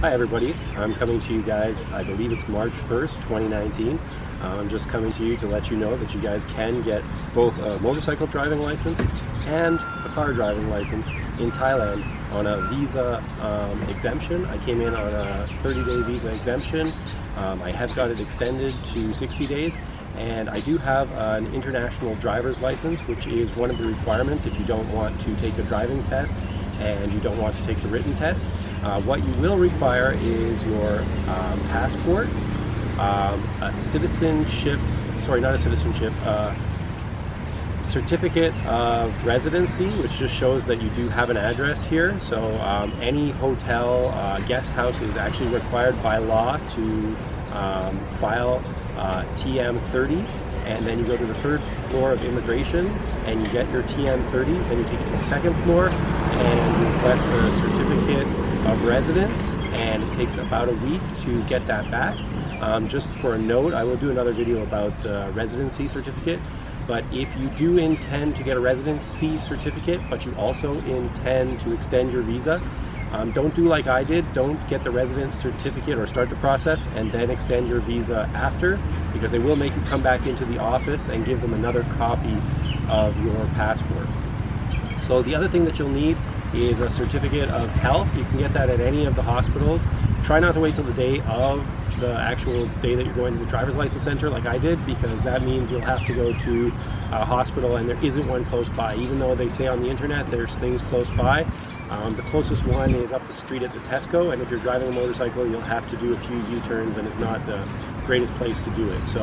Hi everybody, I'm coming to you guys, I believe it's March 1st, 2019. Uh, I'm just coming to you to let you know that you guys can get both a motorcycle driving license and a car driving license in Thailand on a visa um, exemption. I came in on a 30-day visa exemption. Um, I have got it extended to 60 days and I do have an international driver's license which is one of the requirements if you don't want to take a driving test and you don't want to take the written test. Uh, what you will require is your um, passport, um, a citizenship, sorry, not a citizenship, uh, certificate of residency, which just shows that you do have an address here. So um, any hotel, uh, guest house is actually required by law to um, file uh, TM30 and then you go to the third floor of immigration and you get your TM30, then you take it to the second floor and request a certificate of residence and it takes about a week to get that back. Um, just for a note, I will do another video about uh, residency certificate, but if you do intend to get a residency certificate, but you also intend to extend your visa, um, don't do like I did. Don't get the resident certificate or start the process and then extend your visa after because they will make you come back into the office and give them another copy of your passport. So the other thing that you'll need is a certificate of health. You can get that at any of the hospitals. Try not to wait till the day of the actual day that you're going to the driver's license center like I did because that means you'll have to go to a hospital and there isn't one close by. Even though they say on the internet there's things close by, um, the closest one is up the street at the Tesco, and if you're driving a motorcycle, you'll have to do a few U-turns, and it's not the greatest place to do it. So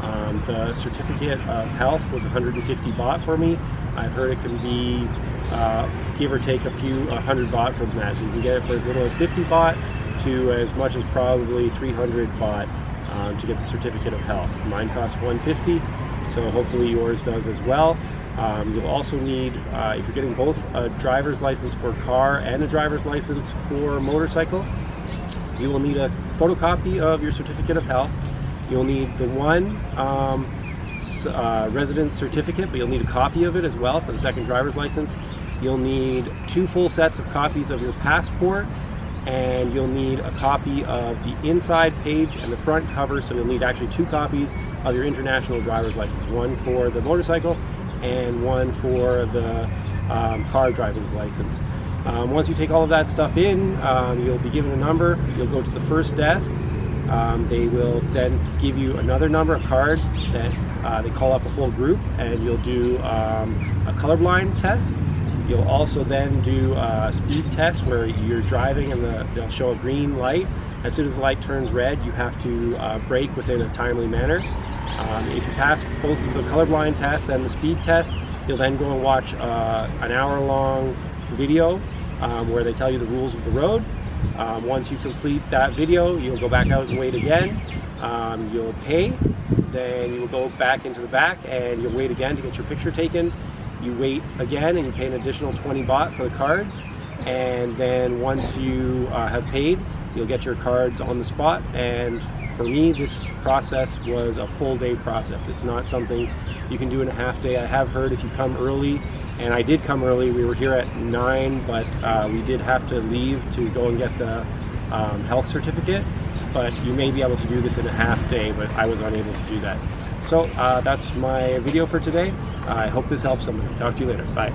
um, the certificate of health was 150 baht for me. I've heard it can be uh, give or take a few 100 baht from that. So you can get it for as little as 50 baht to as much as probably 300 baht um, to get the certificate of health. Mine costs 150, so hopefully yours does as well. Um, you'll also need, uh, if you're getting both a driver's license for car and a driver's license for motorcycle, you will need a photocopy of your certificate of health. You'll need the one um, uh, residence certificate, but you'll need a copy of it as well for the second driver's license. You'll need two full sets of copies of your passport and you'll need a copy of the inside page and the front cover so you'll need actually two copies of your international driver's license one for the motorcycle and one for the um, car driving license. Um, once you take all of that stuff in, um, you'll be given a number. You'll go to the first desk. Um, they will then give you another number, a card that uh, they call up a whole group, and you'll do um, a colorblind test. You'll also then do a speed test where you're driving and the, they'll show a green light. As soon as the light turns red, you have to uh, brake within a timely manner. Um, if you pass both the colorblind test and the speed test, you'll then go and watch uh, an hour long video um, where they tell you the rules of the road. Um, once you complete that video, you'll go back out and wait again. Um, you'll pay, then you will go back into the back and you'll wait again to get your picture taken. You wait again and you pay an additional 20 baht for the cards. And then once you uh, have paid, you'll get your cards on the spot and for me, this process was a full day process. It's not something you can do in a half day. I have heard if you come early, and I did come early, we were here at 9, but uh, we did have to leave to go and get the um, health certificate. But you may be able to do this in a half day, but I was unable to do that. So uh, that's my video for today. I hope this helps somebody. Talk to you later. Bye.